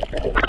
Thank you.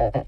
Uh-uh.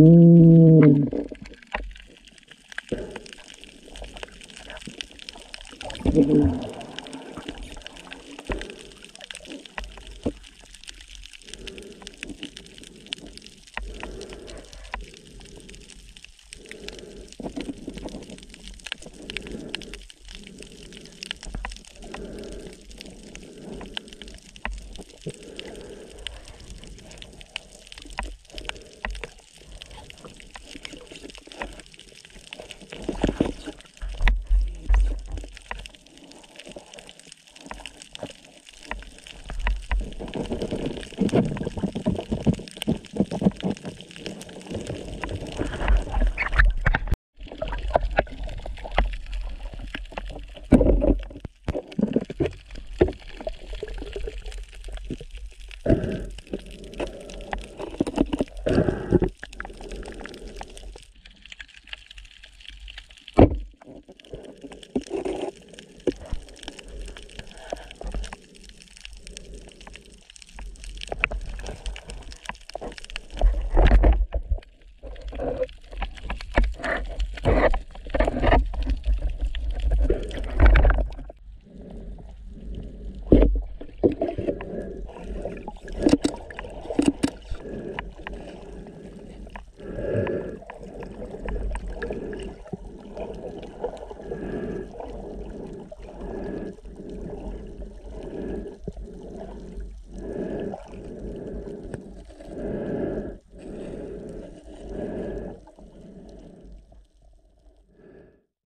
Uuuu, mm. uuuu,